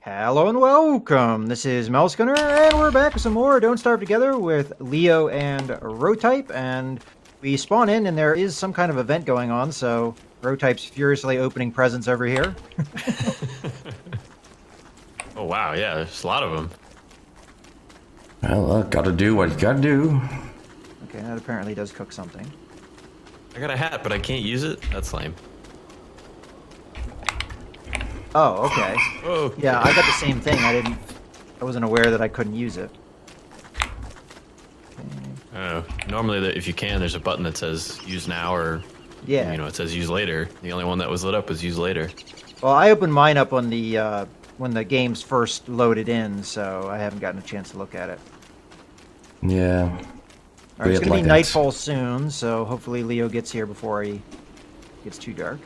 Hello and welcome. This is Mousegunner, and we're back with some more Don't Starve Together with Leo and Rotype, and we spawn in and there is some kind of event going on, so Rotype's furiously opening presents over here. oh wow, yeah, there's a lot of them. Well, uh, gotta do what you gotta do. Okay, that apparently does cook something. I got a hat, but I can't use it? That's lame. Oh, okay. Oh. Yeah, I got the same thing. I didn't. I wasn't aware that I couldn't use it. Oh, normally, the, if you can, there's a button that says use now or, Yeah. you know, it says use later. The only one that was lit up was use later. Well, I opened mine up on the uh, when the game's first loaded in, so I haven't gotten a chance to look at it. Yeah. All right, it's gonna like be nightfall soon, so hopefully Leo gets here before he gets too dark.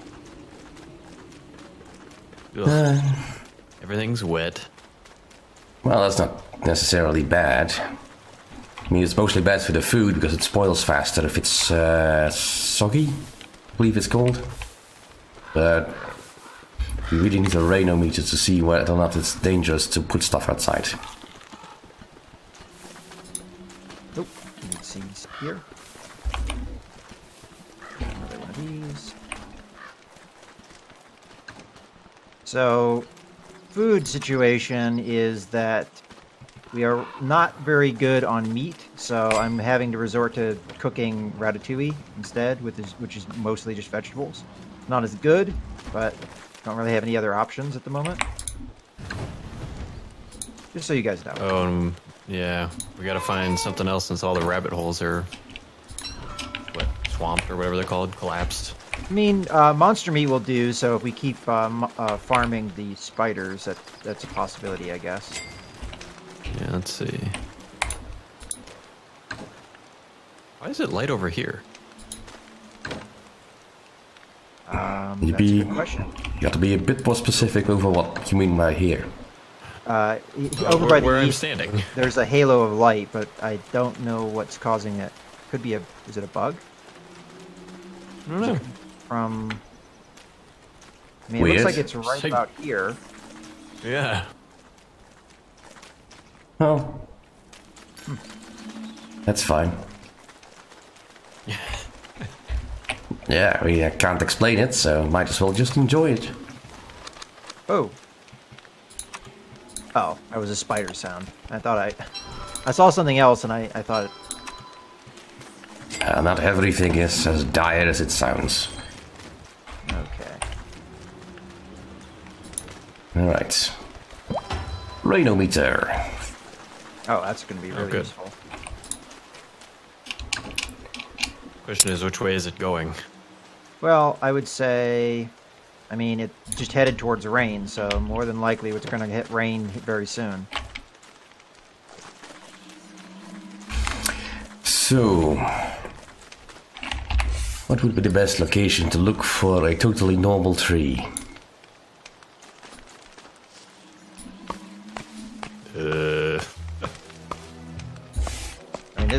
Ugh. Everything's wet. Well, that's not necessarily bad. I mean, it's mostly bad for the food because it spoils faster if it's uh, soggy, I believe it's called. But we really need a rainometer to see whether or not it's dangerous to put stuff outside. Nope. Need seeds here. Another one of these. So, food situation is that we are not very good on meat, so I'm having to resort to cooking ratatouille instead, which is mostly just vegetables. Not as good, but don't really have any other options at the moment. Just so you guys know. Oh, um, yeah. We gotta find something else since all the rabbit holes are, what, swamped or whatever they're called, collapsed. I mean, uh, monster meat will do. So if we keep um, uh, farming the spiders, that that's a possibility, I guess. Yeah, let's see. Why is it light over here? Um, You'd a be- good question. You got to be a bit more specific over what you mean by here. Uh, y- Uh, over where by the where I'm standing. there's a halo of light, but I don't know what's causing it. Could be a. Is it a bug? I don't know. From. I mean, it looks like it's right Say- about here. Yeah. Well, that's fine. yeah, we uh, can't explain it, so might as well just enjoy it. Oh. Oh, that was a spider sound. I thought I. I saw something else, and I, I thought. Uh, not everything is as dire as it sounds. Okay. Alright. Rainometer. Oh, that's going to be Oh, really good. useful. Question is, which way is it going? Well, I would say, I mean, it just headed towards rain, so more than likely it's going to hit rain very soon. So, what would be the best location to look for a totally normal tree?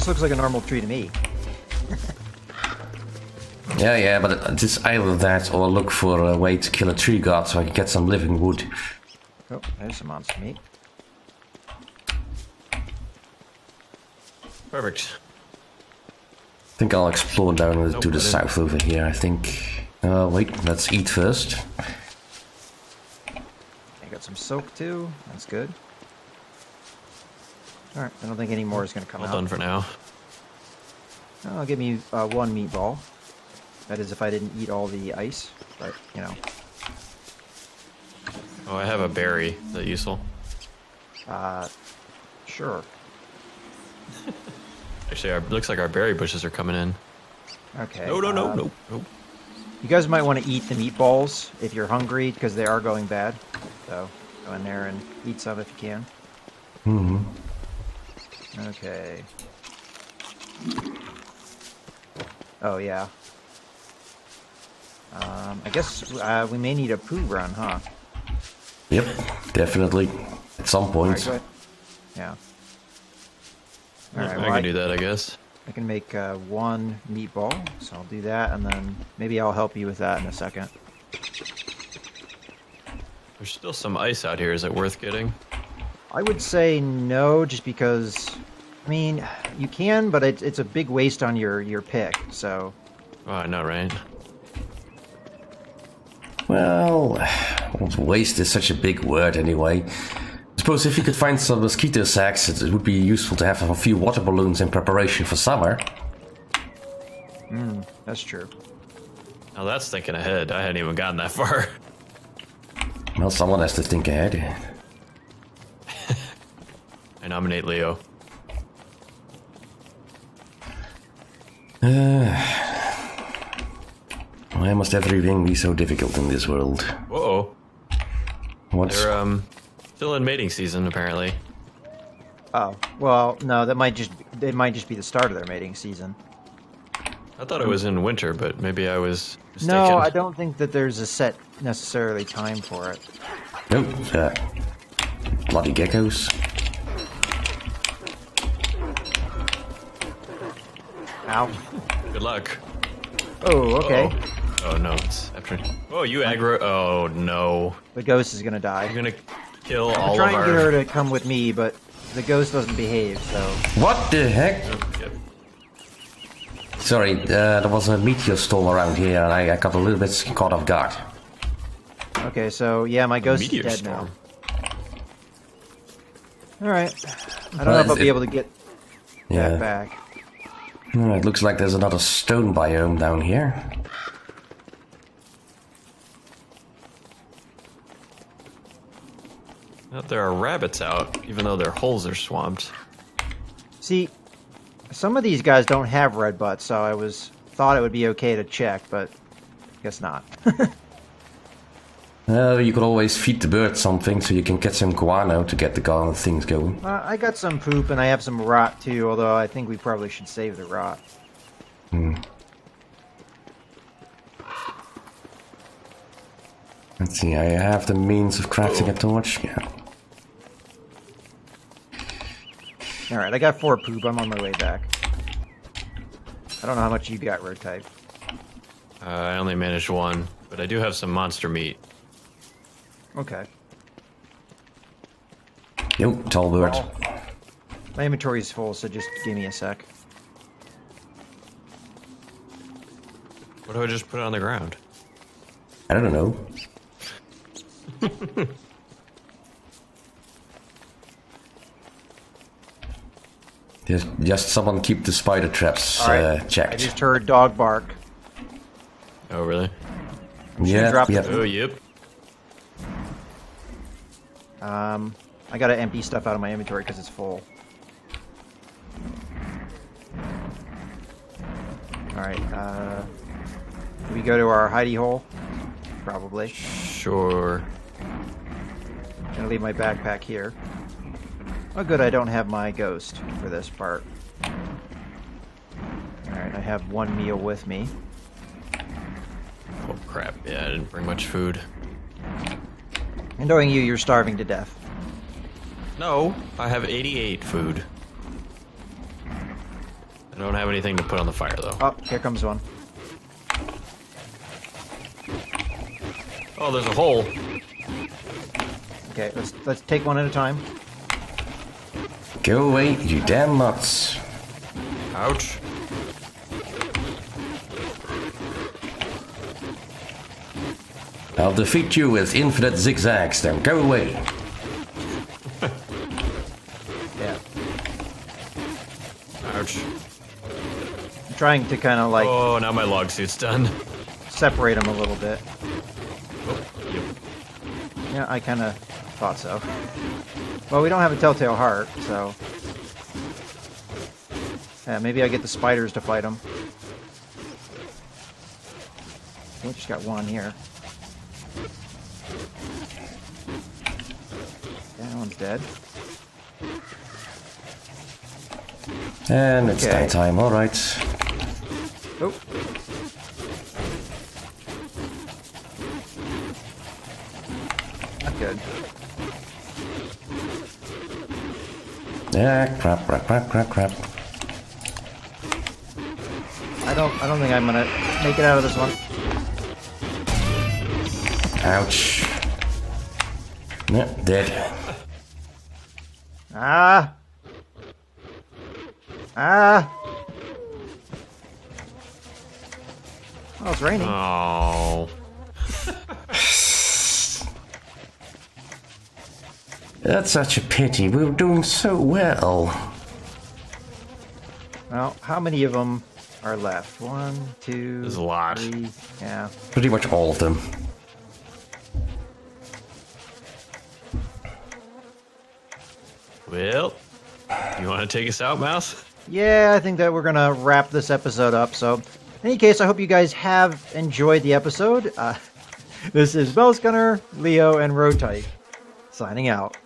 Looks like a normal tree to me. Yeah, yeah, but it's either that or look for a way to kill a tree guard so I can get some living wood. Oh, there's some monster meat. perfect. I think I'll explore down Nope, to the south over here, I think. Uh, wait, let's eat first. I got some soap too. That's good. All right, I don't think any more is going to come All out. done for now. Oh, give me uh, one meatball. That is if I didn't eat all the ice, but you know. Oh, I have a berry. Is that useful? Uh, sure. Actually, our, looks like our berry bushes are coming in. Okay. No, no, no, uh, no, no. You guys might want to eat the meatballs if you're hungry because they are going bad. So go in there and eat some if you can. hmm Okay. Oh yeah. Um, I guess uh, we may need a poo run, huh? Yep, definitely. At some All point. right. Yeah. All right. I well, can I, do that, I guess. I can make uh, one meatball, so I'll do that, and then maybe I'll help you with that in a second. There's still some ice out here. Is it worth getting? I would say no, just because. I mean, you can, but it's it's a big waste on your your pick. So Oh, I know, right? Well, waste is such a big word anyway. I suppose if you could find some mosquito sacks, it would be useful to have a few water balloons in preparation for summer. Hmm, that's true. Now that's thinking ahead. I hadn't even gotten that far. Well, someone has to think ahead. I nominate Leo. Why must everything be so difficult in this world? Whoa. What's They're um still in mating season apparently. Oh well, no, that might just it might just be the start of their mating season. I thought it was in winter, but maybe I was mistaken. No, I don't think that there's a set necessarily time for it. Nope. Uh, bloody geckos. Ow. Good luck. Oh, okay. Oh. Oh no, it's after. Oh, you aggro. Oh no, The ghost is gonna die. you're gonna kill all of them. I'm all trying to get her to come with me, but the ghost doesn't behave. So What the heck? Yep. Sorry, uh, there was a meteor storm around here and I, I got a little bit caught off guard. okay, so yeah, my ghost is Meteor dead storm. now. All right. I don't know if I'll it- be able to get Yeah. that back. Hmm, it looks like there's another stone biome down here. Well, there are rabbits out, even though their holes are swamped. See, some of these guys don't have red butts, so I was thought it would be okay to check, but guess not. Uh, you could always feed the bird something so you can get some guano to get the gun things going. uh, I got some poop and I have some rot too, although I think we probably should save the rot. Let's see, I have the means of crafting a torch. Yeah. All right, I got four poop. I'm on my way back. I don't know how much you got, Rotype. Uh, I only managed one, but I do have some monster meat. Okay. Yo, tall bird. Well, my inventory is full, so just give me a sec. What do I just put on the ground? I don't know. just, just someone keep the spider traps All right. uh, I just heard dog bark. Oh, really? yeah, drop yeah. Oh, yep. Um, I gotta empty stuff out of my inventory because it's full. All right. Uh, we go to our hidey hole? Probably. Sure. Gonna leave my backpack here. Oh, good. I don't have my ghost for this part. All right. I have one meal with me. Oh, crap. Yeah, I didn't bring much food. And knowing you, you're starving to death. No, I have 88 food. I don't have anything to put on the fire, though. Oh, here comes one. Oh, there's a hole. Okay, let's let's take one at a time. Go away, you damn nuts. Ouch. I'll defeat you with infinite zigzags, then go away. Yeah. Ouch. I'm trying to kind of like Oh, now my log suit's done. separate them a little bit. Oh, yep. Yeah, I kind of thought so. Well, we don't have a telltale heart, so. Yeah, maybe I get the spiders to fight them. We just got one here. That one's dead. And it's Okay. nighttime, alright. Oh. Not good. Yeah, crap, crap, crap, crap, crap. I don't. I don't think I'm gonna make it out of this one. Ouch. Yeah, dead. Ah! Ah! Oh, it's raining. Oh. That's such a pity. We were doing so well. Well, how many of them are left? One, two, There's a lot. three. Yeah. Pretty much all of them. Well, you want to take us out, Mouse? Yeah, I think that we're gonna wrap this episode up. So, in any case, I hope you guys have enjoyed the episode. Uh, this is Mouse Gunner, Leo, and Rotype signing out.